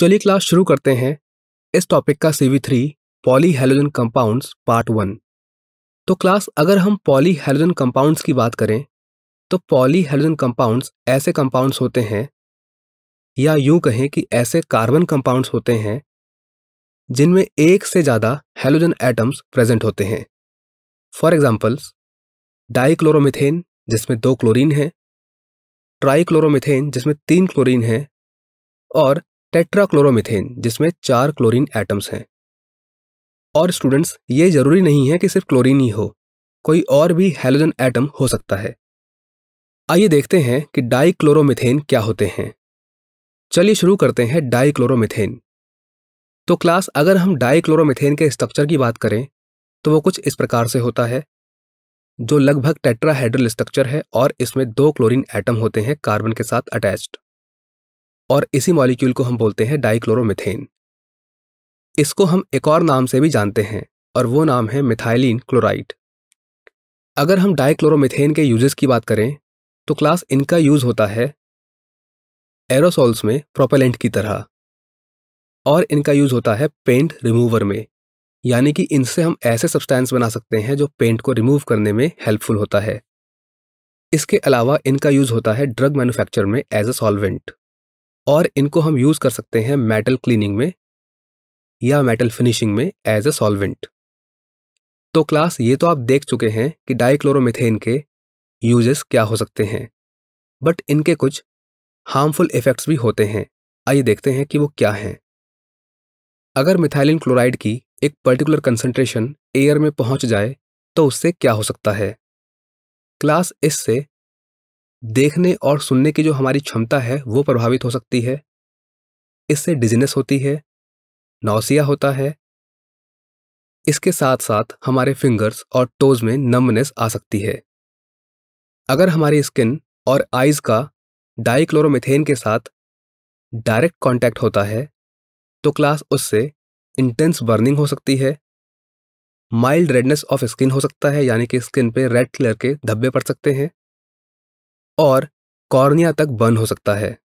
चलिए क्लास शुरू करते हैं। इस टॉपिक का C V three poly halogen compounds part one तो क्लास अगर हम पॉली हेलोजन कंपाउंड्स की बात करें तो पॉली हेलोजन कंपाउंड्स ऐसे कंपाउंड्स होते हैं, या यूँ कहें कि ऐसे कार्बन कंपाउंड्स होते हैं, जिनमें एक से ज़्यादा हेलोजन एटम्स प्रेजेंट होते हैं। फॉर एग्जाम्पल्स डाइक्लोरोमिथेन जिसमें दो क्लोरीन है ट्राइक्लोरोमिथेन जिसमें तीन क्लोरीन है, और टेट्राक्लोरोमिथेन, जिसमें चार क्लोरीन एटम्स हैं। और स्टूडेंट्स, ये ज़रूरी नहीं है कि सिर्फ़ क्लोरीन ही हो, कोई और भी हेलोजन एटम हो सकता है। आइए देखते हैं कि डाइक्लोरोमिथेन क्या होते हैं। चलिए शुरू करते हैं डाइक्लोरोमिथेन। तो क्लास, अगर हम डाइक्लोरोमिथेन के स्ट्रक्चर की बात करें तो वो कुछ इस प्रकार से होता है, जो लगभग टेट्राहेड्रल स्ट्रक्चर है और इसमें दो क्लोरीन एटम होते हैं कार्बन के साथ अटैच्ड। और इसी मॉलिक्यूल को हम बोलते हैं डाइक्लोरोमिथेन। इसको हम एक और नाम से भी जानते हैं, और वो नाम है मिथाइलिन क्लोराइड। अगर हम डाइक्लोरोमिथेन के यूजेस की बात करें तो क्लास इनका यूज़ होता है एरोसोल्स में प्रोपेलेंट की तरह, और इनका यूज़ होता है पेंट रिमूवर में, यानी कि इनसे हम ऐसे सब्सटेंस बना सकते हैं जो पेंट को रिमूव करने में हेल्पफुल होता है। इसके अलावा इनका यूज़ होता है ड्रग मैन्युफैक्चर में एज अ सॉल्वेंट। और इनको हम यूज़ कर सकते हैं मेटल क्लीनिंग में या मेटल फिनिशिंग में एज अ सॉल्वेंट तो क्लास ये तो आप देख चुके हैं कि डाइक्लोरोमिथेन के यूजेस क्या हो सकते हैं बट इनके कुछ हार्मफुल इफेक्ट्स भी होते हैं। आइए देखते हैं कि वो क्या हैं। अगर मिथाइलिन क्लोराइड की एक पर्टिकुलर कंसंट्रेशन एयर में पहुँच जाए तो उससे क्या हो सकता है? क्लास इससे देखने और सुनने की जो हमारी क्षमता है, वो प्रभावित हो सकती है। इससे डिजीनेस होती है नौसिया होता है। इसके साथ साथ हमारे फिंगर्स और टोज में नमनेस आ सकती है। अगर हमारी स्किन और आईज का डाइक्लोरोमिथेन के साथ डायरेक्ट कांटेक्ट होता है तो क्लास उससे इंटेंस बर्निंग हो सकती है। माइल्ड रेडनेस ऑफ़ स्किन हो सकता है, यानी कि स्किन पे रेड कलर के धब्बे पड़ सकते हैं। और कॉर्निया तक बर्न हो सकता है।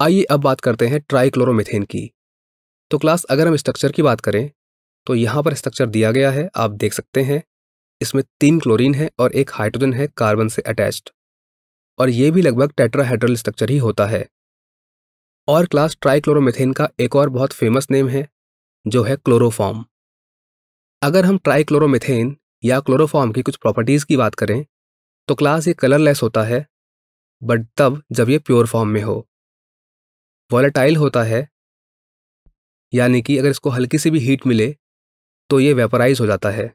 आइए अब बात करते हैं ट्राइक्लोरोमिथेन की। तो क्लास, अगर हम स्ट्रक्चर की बात करें तो यहाँ पर स्ट्रक्चर दिया गया है, आप देख सकते हैं। इसमें तीन क्लोरीन है और एक हाइड्रोजन है, कार्बन से अटैच्ड। और ये भी लगभग टेट्राहेड्रल स्ट्रक्चर ही होता है। और क्लास, ट्राइक्लोरोमिथेन का एक और बहुत फ़ेमस नेम है, जो है क्लोरोफॉर्म। अगर हम ट्राइक्लोरोमिथेन या क्लोरोफॉर्म की कुछ प्रॉपर्टीज़ की बात करें तो क्लास ये कलरलेस होता है बट तब जब ये प्योर फॉर्म में हो। वॉलेटाइल होता है, यानी कि अगर इसको हल्की सी भी हीट मिले तो ये वेपराइज हो जाता है।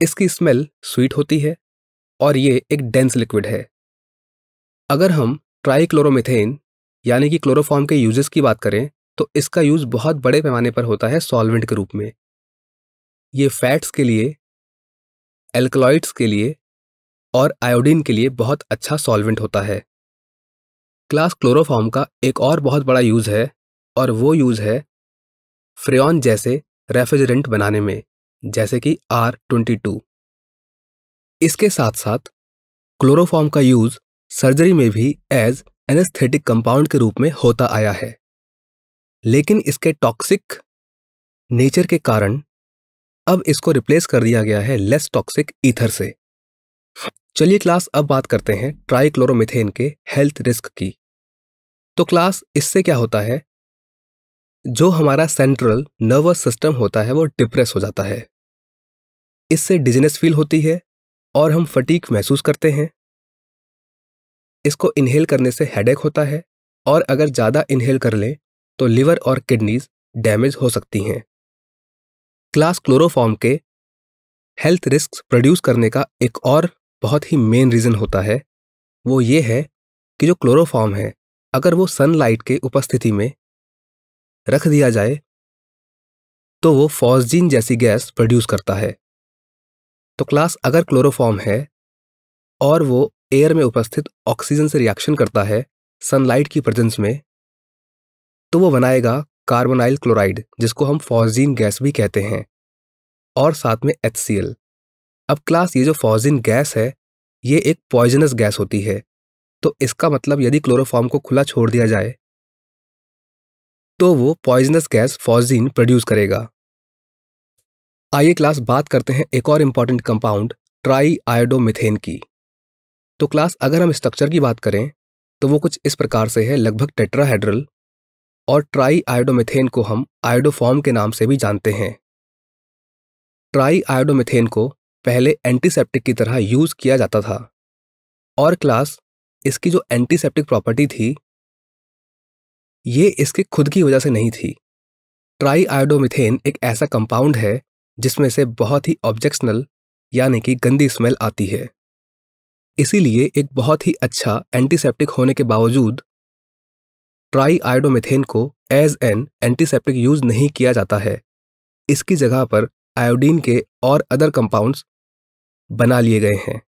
इसकी स्मेल स्वीट होती है और ये एक डेंस लिक्विड है। अगर हम ट्राइक्लोरोमिथेन यानी कि क्लोरोफॉर्म के यूजेस की बात करें तो इसका यूज़ बहुत बड़े पैमाने पर होता है सॉल्वेंट के रूप में। ये फैट्स के लिए एल्कलॉइड्स के लिए और आयोडीन के लिए बहुत अच्छा सॉल्वेंट होता है। क्लास क्लोरोफॉर्म का एक और बहुत बड़ा यूज़ है और वो यूज़ है फ्रेन जैसे रेफ्रिजरेंट बनाने में, जैसे कि आर ट्वेंटी टू इसके साथ साथ क्लोरोफॉर्म का यूज़ सर्जरी में भी एज एनेस्थेटिक कंपाउंड के रूप में होता आया है। लेकिन इसके टॉक्सिक नेचर के कारण अब इसको रिप्लेस कर दिया गया है लेस टॉक्सिक ईथर से। चलिए क्लास अब बात करते हैं ट्राइक्लोरोमिथेन के हेल्थ रिस्क की। तो क्लास इससे क्या होता है? जो हमारा सेंट्रल नर्वस सिस्टम होता है वो डिप्रेस हो जाता है। इससे डिजनेस फील होती है और हम फटीक महसूस करते हैं। इसको इनहेल करने से हेडेक होता है और अगर ज़्यादा इनहेल कर लें तो लिवर और किडनीज डैमेज हो सकती हैं। क्लास क्लोरोफॉर्म के हेल्थ रिस्क प्रोड्यूस करने का एक और बहुत ही मेन रीज़न होता है, वो ये है कि जो क्लोरोफॉर्म है, अगर वो सनलाइट के उपस्थिति में रख दिया जाए तो वो फॉस्जीन जैसी गैस प्रोड्यूस करता है। तो क्लास अगर क्लोरोफॉर्म है और वो एयर में उपस्थित ऑक्सीजन से रिएक्शन करता है सनलाइट की प्रेजेंस में तो वो बनाएगा कार्बोनाइल क्लोराइड जिसको हम फॉस्जीन गैस भी कहते हैं, और साथ में एचसीएल अब क्लास ये जो फॉजिन गैस है, ये एक पॉइजनस गैस होती है। तो इसका मतलब यदि क्लोरोफॉर्म को खुला छोड़ दिया जाए तो वो पॉइजनस गैस फॉजिन प्रोड्यूस करेगा। आइए क्लास बात करते हैं एक और इंपॉर्टेंट कंपाउंड ट्राई आयोडोमिथेन की। तो क्लास अगर हम स्ट्रक्चर की बात करें तो वो कुछ इस प्रकार से है, लगभग टेट्राहेड्रल और ट्राई आयोडोमिथेन को हम आयोडोफॉर्म के नाम से भी जानते हैं। ट्राई आयोडोमिथेन को पहले एंटीसेप्टिक की तरह यूज़ किया जाता था। और क्लास इसकी जो एंटीसेप्टिक प्रॉपर्टी थी, ये इसके खुद की वजह से नहीं थी। ट्राई आयोडोमिथेन एक ऐसा कंपाउंड है, जिसमें से बहुत ही ऑब्जेक्शनल यानी कि गंदी स्मेल आती है। इसीलिए एक बहुत ही अच्छा एंटीसेप्टिक होने के बावजूद ट्राई आयोडोमिथेन को एज एन एंटीसेप्टिक यूज़ नहीं किया जाता है। इसकी जगह पर आयोडीन के और अदर कंपाउंड्स बना लिए गए हैं।